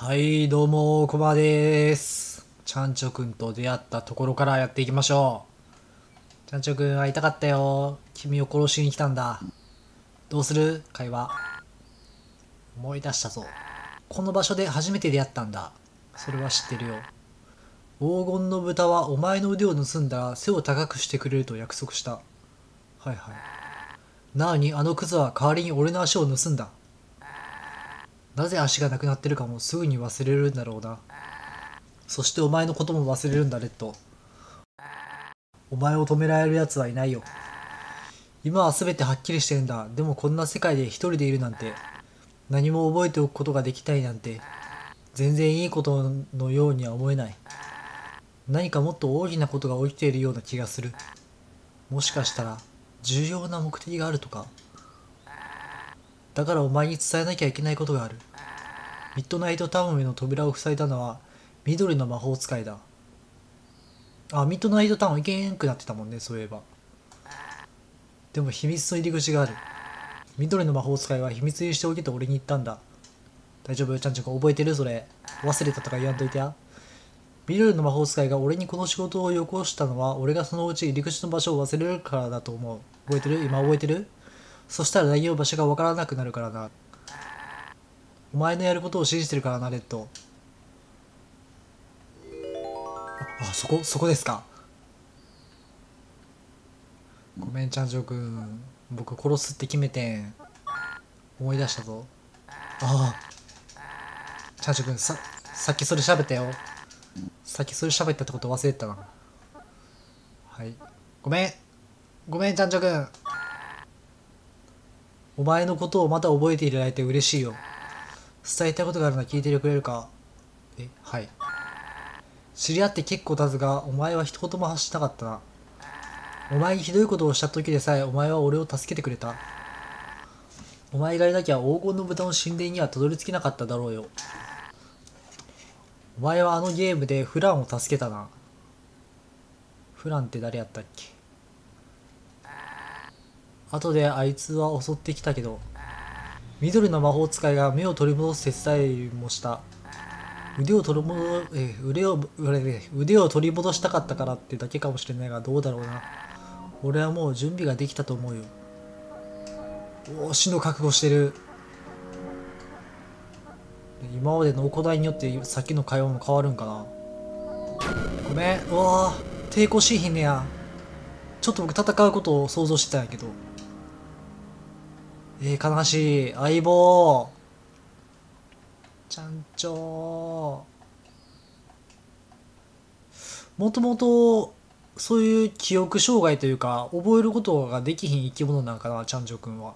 はい、どうも、コバです。ちゃんちょくんと出会ったところからやっていきましょう。ちゃんちょくん会いたかったよ。君を殺しに来たんだ。どうする？会話。思い出したぞ。この場所で初めて出会ったんだ。それは知ってるよ。黄金の豚はお前の腕を盗んだら背を高くしてくれると約束した。はいはい。なのにあのクズは代わりに俺の足を盗んだ。なぜ足がなくなってるかもすぐに忘れるんだろうな。そしてお前のことも忘れるんだ、レッド。お前を止められる奴はいないよ。今は全てはっきりしてるんだ。でもこんな世界で一人でいるなんて、何も覚えておくことができないなんて、全然いいことのようには思えない。何かもっと大きなことが起きているような気がする。もしかしたら、重要な目的があるとか。だからお前に伝えなきゃいけないことがある。ミッドナイトタウンへの扉を塞いだのは緑の魔法使いだ。あ、ミッドナイトタウン行けんくなってたもんね、そういえば。でも秘密の入り口がある。緑の魔法使いは秘密にしておけと俺に言ったんだ。大丈夫？よちゃんちゃん覚えてる？それ。忘れたとか言わんといてや。緑の魔法使いが俺にこの仕事をよこしたのは俺がそのうち入り口の場所を忘れるからだと思う。覚えてる？今覚えてる？そしたら何も場所がわからなくなるからな。お前のやることを信じてるからな、レッド。あ、あそこ、そこですか？ごめん、ちゃんじょうくん。僕殺すって決めてん。思い出したぞ。ああ。ちゃんじょうくん、さ、さっきそれ喋ったよ。さっきそれ喋ったってこと忘れてたな。はい。ごめん。ごめん、ちゃんちょくん。お前のことをまた覚えていただいて嬉しいよ。伝えたいことがあるなら聞いてくれるか？え、はい。知り合って結構経つが、お前は一言も発しなかったな。お前にひどいことをした時でさえ、お前は俺を助けてくれた。お前がいなきゃ黄金の豚の神殿にはたどり着けなかっただろうよ。お前はあのゲームでフランを助けたな。フランって誰やったっけ？後であいつは襲ってきたけど、緑の魔法使いが目を取り戻す手伝いもした。腕を取り戻、え、腕を、腕を取り戻したかったからってだけかもしれないが、どうだろうな。俺はもう準備ができたと思うよ。おー、死の覚悟してる。今までの行いによってさっきの会話も変わるんかな。ごめん。うわ抵抗しひんねや。ちょっと僕戦うことを想像してたんやけど。えー、悲しい。相棒。ちゃんちょもともと、そういう記憶障害というか、覚えることができひん生き物なんかな、ちゃんちょくんは。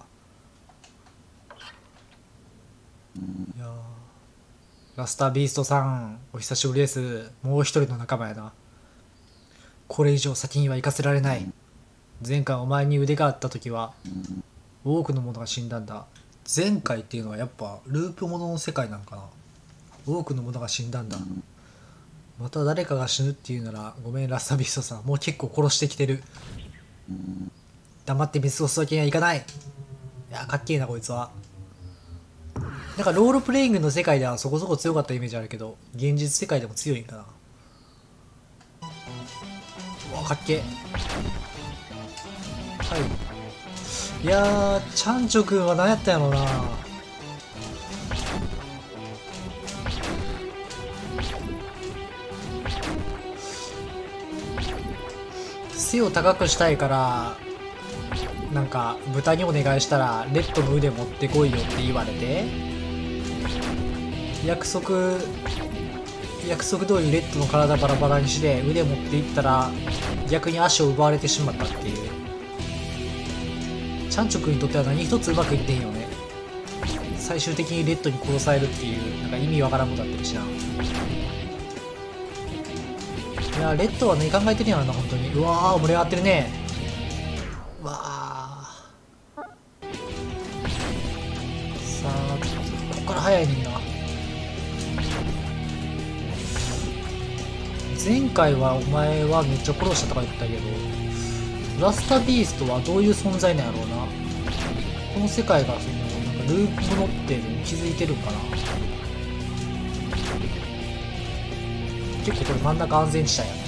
いやーラスタービーストさん、お久しぶりです。もう一人の仲間やな。これ以上先には行かせられない。前回お前に腕があった時は、多くの者が死んだんだ。前回っていうのはやっぱループものの世界なのかな。多くの者が死んだんだ。また誰かが死ぬっていうなら、ごめんラスタービーストさん、もう結構殺してきてる。黙って見過ごすわけにはいかない。いや、かっけえな、こいつは。なんかロールプレイングの世界ではそこそこ強かったイメージあるけど、現実世界でも強いんかな。うわ、かっけえ。はい。いやー、ちゃんちょくんは何やったんやろうな。背を高くしたいから、なんか豚にお願いしたらレッドの腕持ってこいよって言われて約束約束通りレッドの体バラバラにして腕持っていったら逆に足を奪われてしまったっていうチャンチョ君にとっては何一つうまくいってんよね。最終的にレッドに殺されるっていうなんか意味わからんことだってるしな。いやレッドは何考えてるんやろな本当に。うわー盛り上がってるね。うわあさあここから早いねんな。前回はお前はめっちゃ殺したとか言ったけど。ラスタビーストはどういう存在なんやろうな。この世界がそのなんかループものっていうのに気づいてるんかな結構これ真ん中安全地帯やね。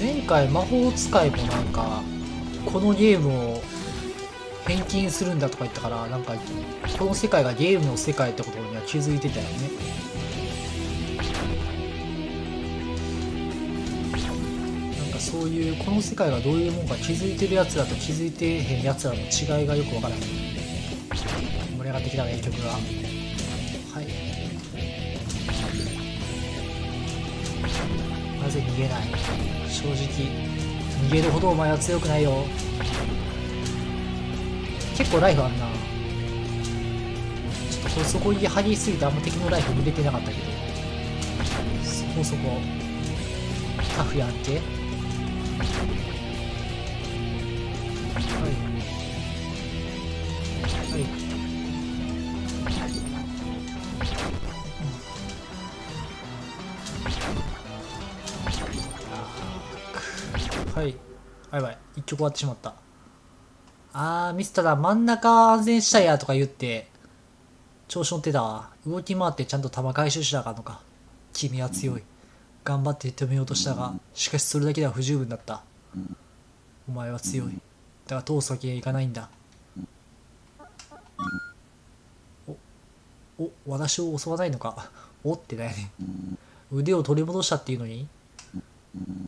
前回魔法使いもなんかこのゲームを返金するんだとか言ったからなんかこの世界がゲームの世界ってことには気づいてたよね。ういうこの世界がどういうもんか気づいてるやつらと気づいてへんやつらの違いがよくわからない盛り上がってきたね曲が。はい。なぜ逃げない？正直逃げるほどお前は強くないよ。結構ライフあんな。ちょっとそこに張りすぎてあんま敵のライフ見れてなかったけど。そこそこタフやんけ。はい。はい。はい。あやばい一曲終わってしまった。あーミスったな真ん中安全したいやとか言って調子乗ってたわ。動き回ってちゃんと弾回収しなあかんのか。君は強い。頑張って止めようとしたがしかしそれだけでは不十分だった。お前は強い。だが通すわけにはいかないんだ。おお私を襲わないのか？お？ってだよね。腕を取り戻したっていうのに？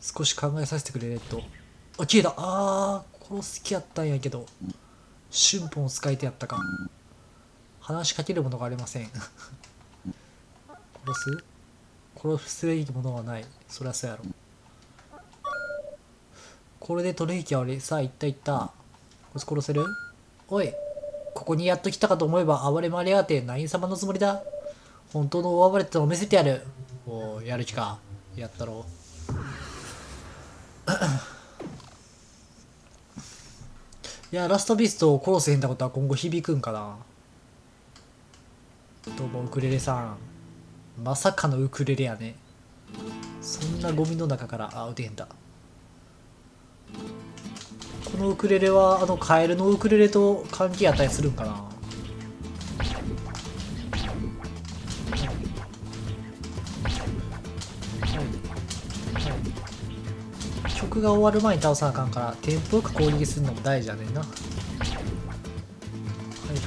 少し考えさせてくれレッドあ消えた。あー殺す気やったんやけど。春本を使いてやったか。話しかけるものがありません。殺す？殺すべきものはない。そりゃそうやろ。これで取引はあれさあいったいった。こいつ殺せる？おいここにやっと来たかと思えば暴れ回りやがって何様のつもりだ。本当の大暴れってのを見せてやる。おおやる気か。やったろ。う いやラストビーストを殺せへんだことは今後響くんかな。どうもウクレレさん。まさかのウクレレやね。そんなゴミの中からあ打てへんだ。このウクレレはあのカエルのウクレレと関係あったりするんかな。曲が終わる前に倒さなあかんからテンポよく攻撃するのも大事やねんな。はい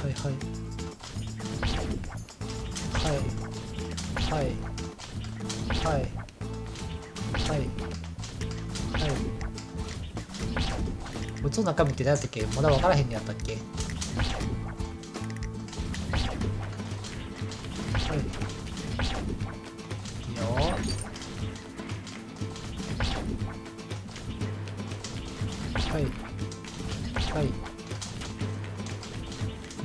はいはい。はい。はい。はい。はい。はいこいつの中身って何やったっけ？まだ分からへんねやったっけ？はい。いいよ。はい。はい。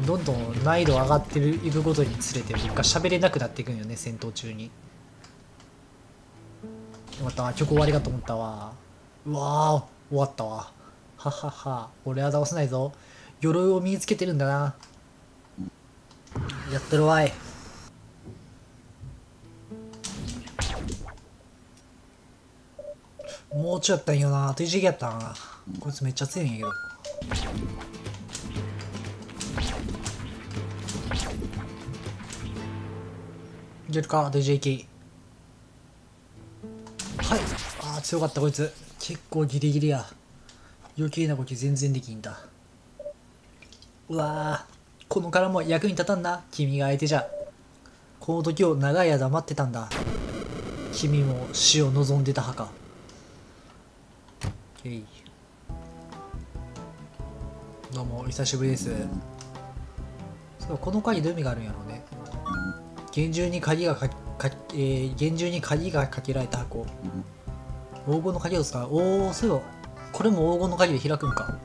どんどん難易度上がってるいくことにつれて僕が喋れなくなっていくんよね戦闘中に。よかった曲終わりかと思ったわ。うわー終わったわ。ははは。俺は倒せないぞ。鎧を身につけてるんだな。やってるわい。もうちょいやったんよな。あと一撃やったな。こいつめっちゃ強いんやけど。いけるか？あと一撃はい。あー強かったこいつ。結構ギリギリや。余計な動き全然できんだ。うわー。このからも役に立たんな。君が相手じゃ。この時を長い間待ってたんだ。君も死を望んでた派か。えい。どうもお久しぶりです。そうこの鍵どういう意味があるんやろうね。厳重に鍵がかか、えー、厳重に鍵がかけられた箱。黄金の鍵を使う。おおそういえばこれも黄金の鍵で開くんか。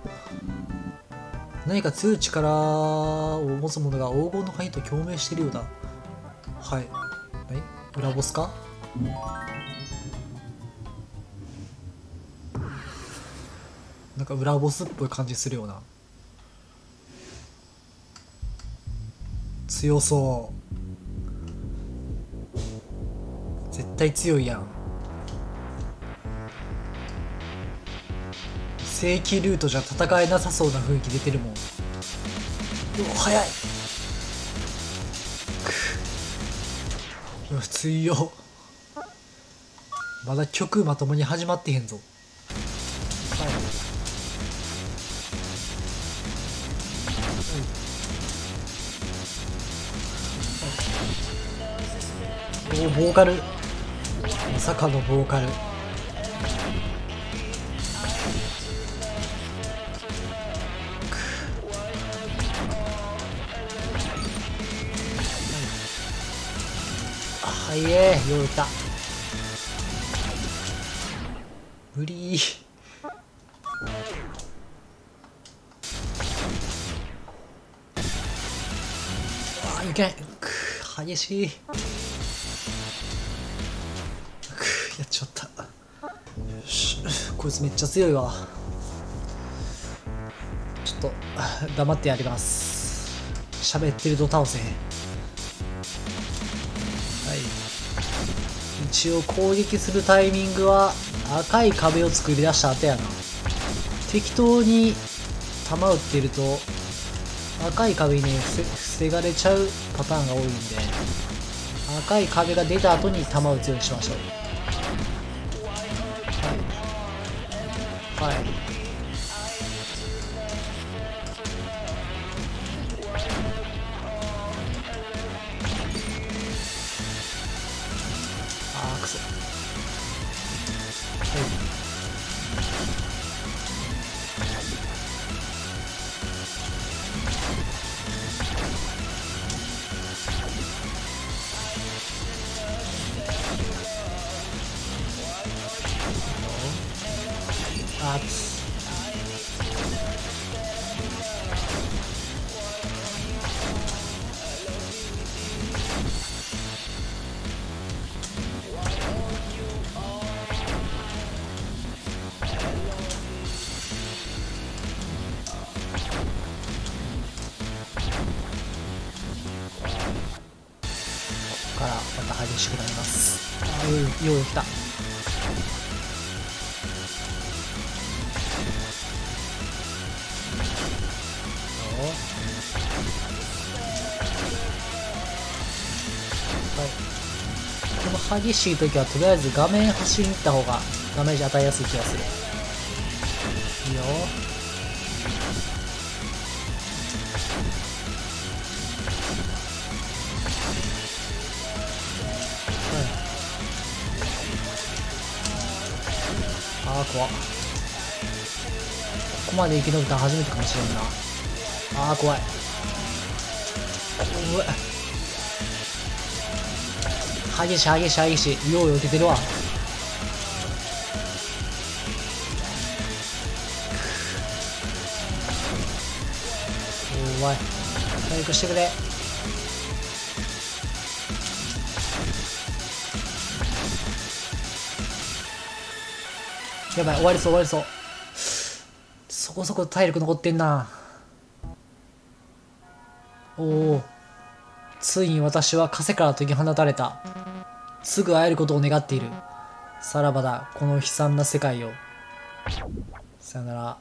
何か強い力を持つ者が黄金の鍵と共鳴しているようだ。はい。え？裏ボスか？なんか裏ボスっぽい感じするような。強そう。対強いやん。正規ルートじゃ戦えなさそうな雰囲気出てるもん。うわ早い。くうわよまだ曲まともに始まってへんぞ。おボーカル。まさかのボーカル。はいえよういた無理。あいけん。く激しい。こいつめっちゃ強いわ。ちょっと黙ってやります。喋ってると倒せへん。はい。一応攻撃するタイミングは赤い壁を作り出した後やな。適当に弾撃ってると赤い壁にね防がれちゃうパターンが多いんで赤い壁が出た後に弾撃つようにしましょう。あつ激しい時はとりあえず画面端に行った方がダメージ与えやすい気がする。いいよ。はいあー怖ここまで生き延びたの初めてかもしれんな。あー怖い。うわ。激しい激しい激しい。よう避けてるわ。おい回復してくれ。やばい終わりそう終わりそう。そこそこ体力残ってんな。おおついに私は枷から解き放たれた。すぐ会えることを願っている。さらばだこの悲惨な世界を。さよなら。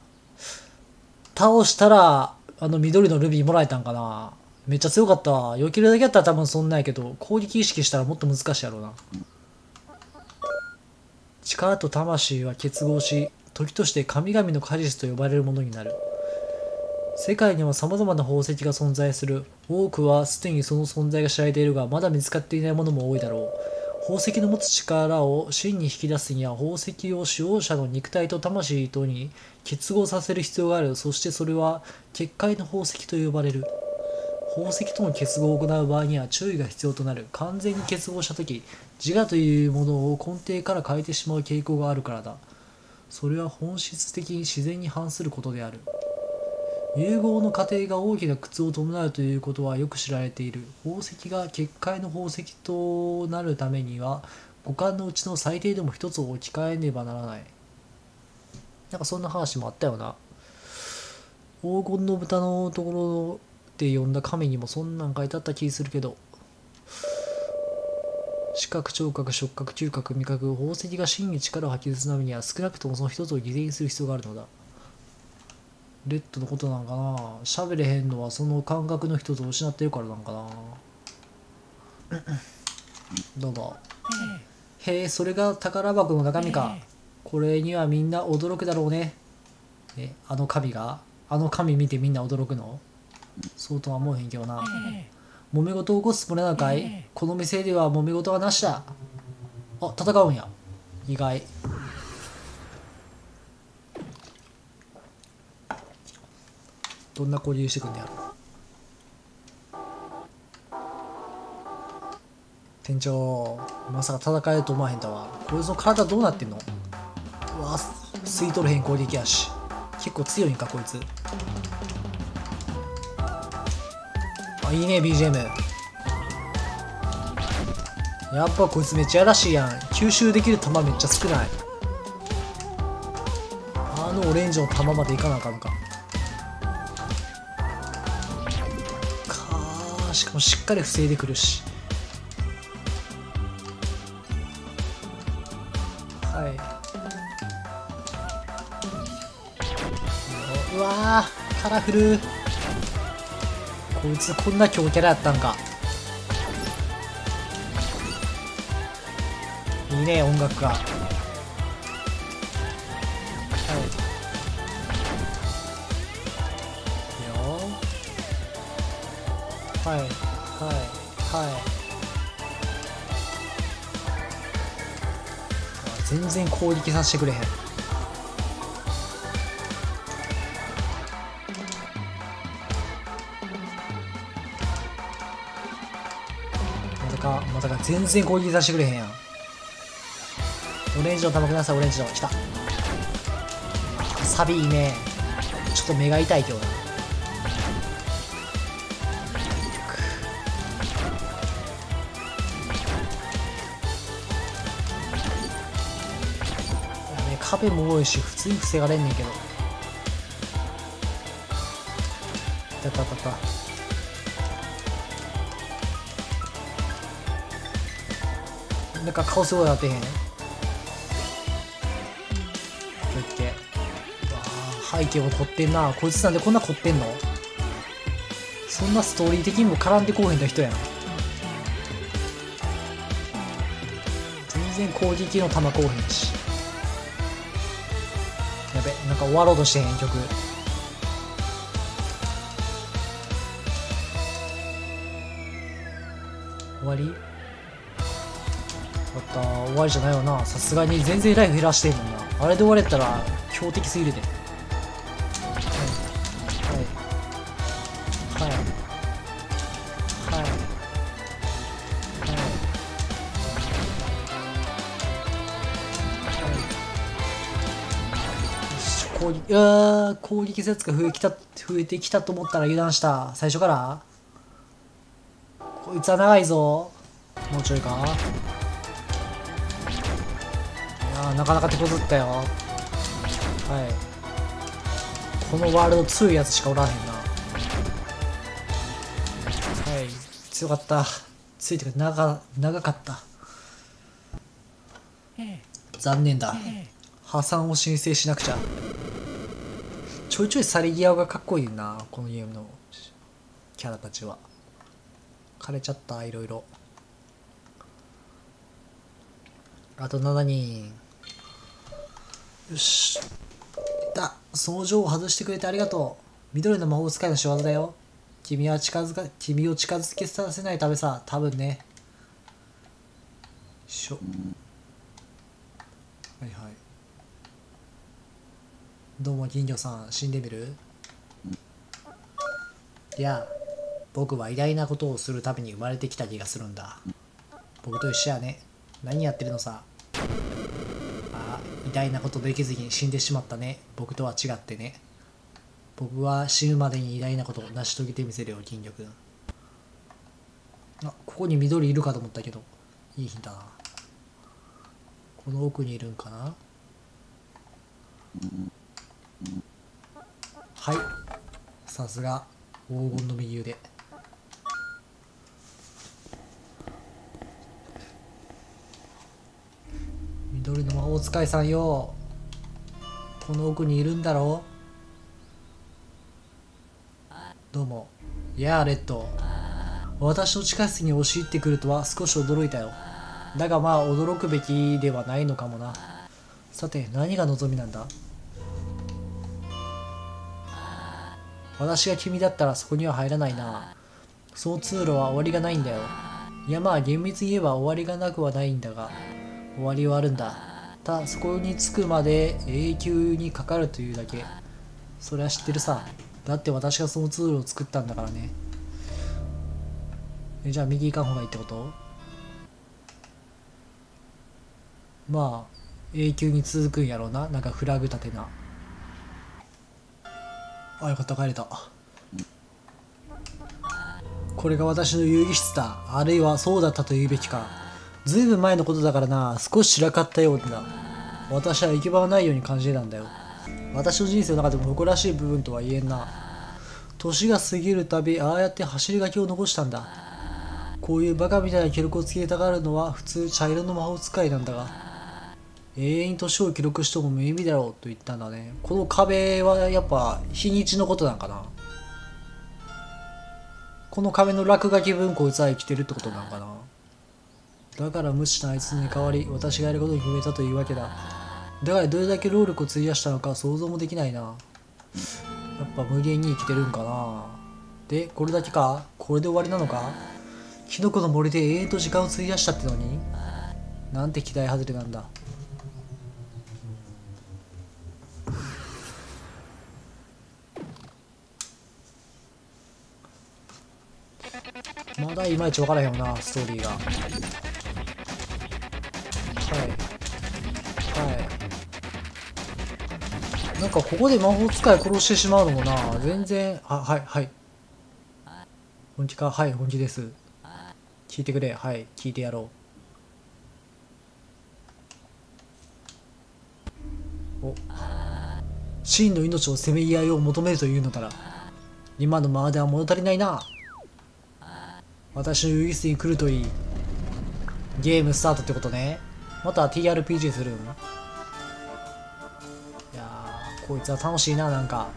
倒したらあの緑のルビーもらえたんかな。めっちゃ強かった。わ避けるだけやったら多分そんなんやけど攻撃意識したらもっと難しいやろうな。力と魂は結合し時として神々の果実と呼ばれるものになる。世界には様々な宝石が存在する。多くはすでにその存在が知られているがまだ見つかっていないものも多いだろう。宝石の持つ力を真に引き出すには宝石を使用者の肉体と魂とに結合させる必要がある。そしてそれは結界の宝石と呼ばれる。宝石との結合を行う場合には注意が必要となる。完全に結合した時自我というものを根底から変えてしまう傾向があるからだ。それは本質的に自然に反することである。融合の過程が大きな苦痛を伴うということはよく知られている。宝石が結界の宝石となるためには五感のうちの最低でも一つを置き換えねばならない。なんかそんな話もあったよな。黄金の豚のところで読んだ紙にもそんなん書いてあった気するけど。視覚聴覚触覚嗅覚味覚宝石が真に力を発揮するためには少なくともその一つを犠牲にする必要があるのだ。レッドのことなんかな。喋れへんのはその感覚の一つを失ってるからなんかな。どうもへえそれが宝箱の中身か。これにはみんな驚くだろうね。えあの神が。あの神見てみんな驚くの？そうとは思うへんけどな。揉め事を起こすつもりなのかい？この店では揉め事はなしだ。あ戦うんや。意外どんな交流してくんねやろ？店長まさか戦えると思わへんだわこいつの体どうなってんの？うわ吸い取れへん攻撃やし。結構強いんかこいつ。あいいね BGM やっぱこいつめっちゃやらしいやん。吸収できる弾めっちゃ少ない。あのオレンジの弾までいかなあかんか。ーしかもしっかり防いでくるし。はい。うわカラフル。こいつこんな強キャラやったんか。いいね音楽が。はいはいはい。全然攻撃させてくれへん。まさかまさか全然攻撃させてくれへんやん。オレンジの玉くださいオレンジの。来た。サビいいね。ちょっと目が痛い今日ね壁も多いし普通に防がれんねんけど。たたたたなんか顔すごい当てへん？オッケー。うわ背景も凝ってんな。こいつなんでこんな凝ってんの？そんなストーリー的にも絡んでこうへんの人やん全然攻撃の弾こうへんし。か終わろうとしてへん曲。終わり？終わった終わりじゃないよな。さすがに全然ライフ減らしてんもんな。あれで終われたら強敵すぎるで。攻撃説が増えきた増えてきたと思ったら油断した。最初から。こいつは長いぞ。もうちょいか。いやーなかなか手こずったよ。はい。このワールド強いやつしかおらへんな。はい。強かった。強いてか長長かった。残念だ。破産を申請しなくちゃちょいちょい去り際がかっこいいなこのゲームの。キャラたちは。枯れちゃったいろいろ。あと7人。よし。だその情を外してくれてありがとう。緑の魔法使いの仕業だよ。君は近づか君を近づけさせないためさ。多分ね。しょ。はいはい。どうも金魚さん死んでみるいや僕は偉大なことをするために生まれてきた気がするんだ。僕と一緒やね。何やってるのさ？あ偉大なことできずに死んでしまったね。僕とは違ってね。僕は死ぬまでに偉大なことを成し遂げてみせるよ金魚くん。あここに緑いるかと思ったけど。いいヒントだな。この奥にいるんかな？はい。さすが黄金の右腕。緑の魔法使いさんよ。この奥にいるんだろう。どうも。やあレッド私の地下室に押し入ってくるとは少し驚いたよ。だがまあ驚くべきではないのかもな。さて何が望みなんだ？私が君だったらそこには入らないな。その通路は終わりがないんだよ。いやまあ厳密に言えば終わりがなくはないんだが終わりはあるんだ。ただそこに着くまで永久にかかるというだけ。それは知ってるさ。だって私がその通路を作ったんだからね。えじゃあ右行かん方がいいってこと？まあ永久に続くんやろうな。なんかフラグ立てな。あよかった帰れた。これが私の遊戯室だ。あるいはそうだったと言うべきか。ずいぶん前のことだからな。少し散らかったようだ。私は行き場はないように感じてたんだよ。私の人生の中でも誇らしい部分とは言えんな。年が過ぎるたびああやって走り書きを残したんだ。こういうバカみたいな記録をつけたがるのは普通茶色の魔法使いなんだが。永遠に年を記録しても無意味だろうと言ったんだね。この壁はやっぱ日にちのことなんかな。この壁の落書き文こいつは生きてるってことなんかな。だから無視したあいつに代わり私がやることに決めたというわけだ。だからどれだけ労力を費やしたのか想像もできないな。やっぱ無限に生きてるんかな。でこれだけか？これで終わりなのか？キノコの森で永遠と時間を費やしたってのに？なんて期待外れなんだ。まだいまいち分からへんよなストーリーが。はい。はい。なんかここで魔法使い殺してしまうのもな全然あはいはい。本気か？はい本気です。聞いてくれ。はい聞いてやろう。お。真の命をせめぎ合いを求めるというのなら今のままでは物足りないな。私の遊戯室に来るといいゲームスタートってことね。また TRPG するんいやーこいつは楽しいななんか。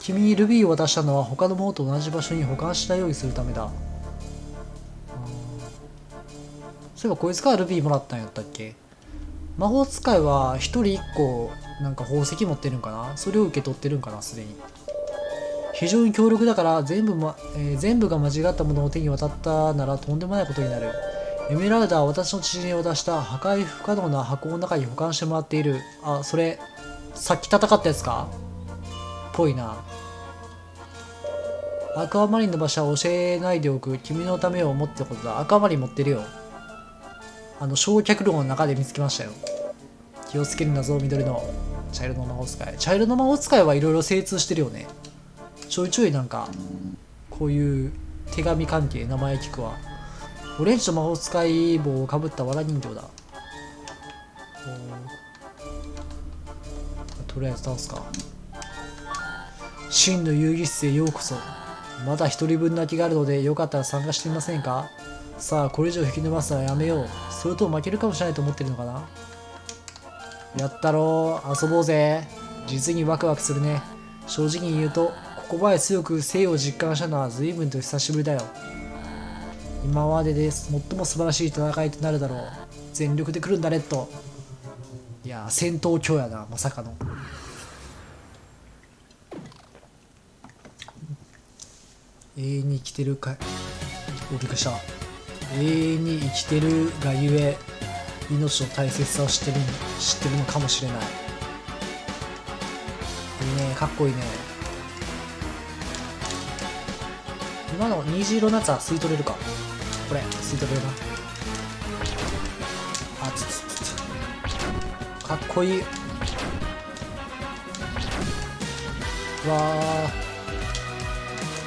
君にルビーを渡したのは他のものと同じ場所に保管したようにするためだ。そういえばこいつからルビーもらったんやったっけ？魔法使いは1人1個なんか宝石持ってるんかな？それを受け取ってるんかなすでに。非常に強力だから全部,、まえー、全部が間違ったものを手に渡ったならとんでもないことになる。エメラルダは私の知人を出した。破壊不可能な箱の中に保管してもらっている。あそれさっき戦ったやつか？ぽいな。アクアマリンの場所は教えないでおく。君のためを思ってことだ。アクアマリン持ってるよ。あの焼却炉の中で見つけましたよ。気をつけるんだぞ緑の。茶色の魔法使い。茶色の魔法使いはいろいろ精通してるよね。ちょいちょいなんかこういう手紙関係名前聞くわ。オレンジの魔法使い帽をかぶったわら人形だ。とりあえず倒すか。真の遊戯室へようこそ。まだ一人分の空きがあるのでよかったら参加してみませんか？さあこれ以上引き伸ばすのはやめよう。それとも負けるかもしれないと思ってるのかな？やったろう。遊ぼうぜ。実にワクワクするね。正直に言うとここまで強く生を実感したのは随分と久しぶりだよ。今までで最も素晴らしい戦いとなるだろう。全力で来るんだレッドいや戦闘狂やなまさかの。永遠に生きてるかおびっくりした。永遠に生きてるがゆえ命の大切さを知ってる知ってるのかもしれない。いいねかっこいいね。今の虹色のやつは吸い取れるか？これ吸い取れるなあつつつつ。かっこいい。わ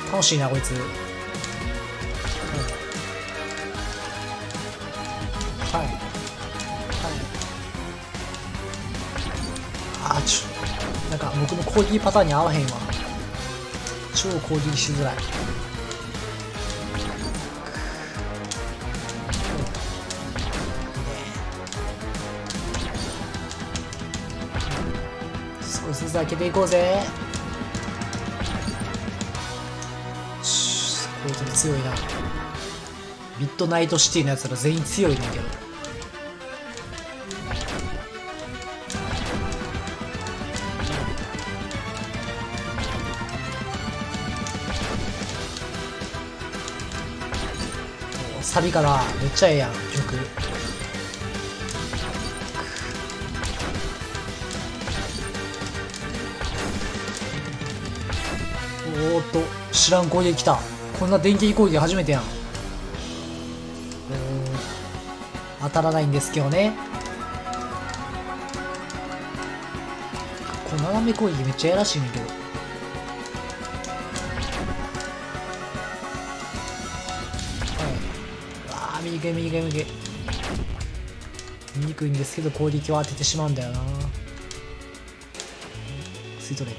ー。楽しいなこいつ。はい。はい。あーちょなんか僕の攻撃パターンに合わへんわ。超攻撃しづらい。ず開けていこうぜ。こいつも強いな。ミッドナイトシティのやつら全員強いねんけど。サビからめっちゃええやん。知らん攻撃来た。こんな電撃攻撃初めてやん。当たらないんですけどね。この斜め攻撃めっちゃやらしいねんけど。はい。あー右手右手右。見にくいんですけど攻撃を当ててしまうんだよな。スイートレ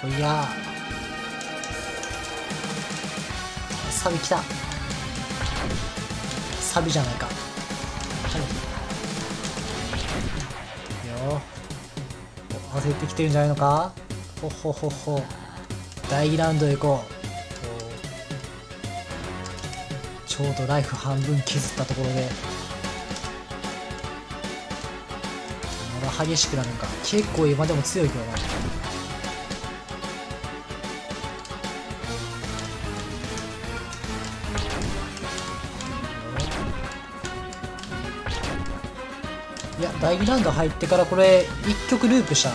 こいや。サビきた。サビじゃないか。はい。よ。焦ってきてるんじゃないのか。ほほほほ。第2ラウンドへ行こう。ちょうどライフ半分削ったところで。まだ激しくなるんか。結構今でも強いけどな。第2ラウンド入ってからこれ1曲ループした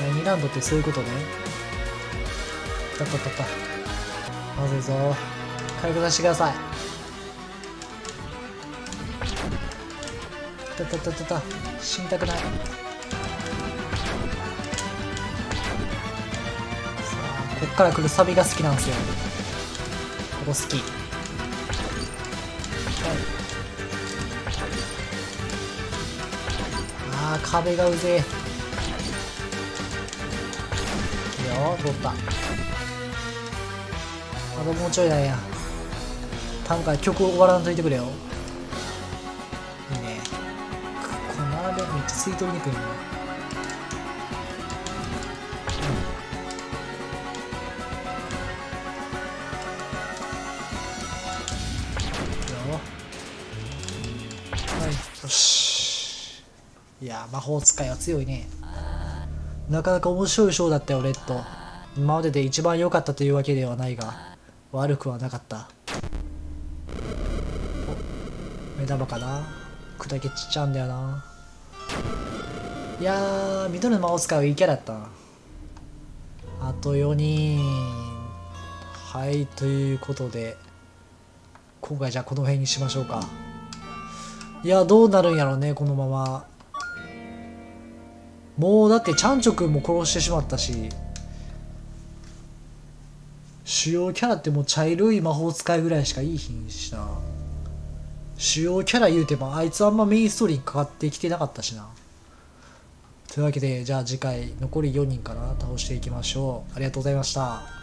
第2ラウンドってそういうことね。たたたたまずいぞ。回復させてください。たたたたた。死にたくない。さあこっから来るサビが好きなんですよ。ここ好き。壁がうぜえ。いよ通った。あともうちょいだや単価曲終わらんといてくれよ。いいね。この鍋めっちゃ吸い取りにくいんだ法使いは強いね。なかなか面白いショーだったよレッド。今までで一番良かったというわけではないが悪くはなかった。目玉かな？砕けちっちゃうんだよな。いやー緑の魔法使いはいいキャラだった。なあと4人。はいということで今回じゃあこの辺にしましょうか。いやどうなるんやろうねこのまま。もうだってチャンチョくんも殺してしまったし主要キャラってもう茶色い魔法使いぐらいしかいいひんしな。主要キャラ言うてもあいつあんまメインストーリーにかかってきてなかったしな。というわけでじゃあ次回残り4人かな倒していきましょう。ありがとうございました。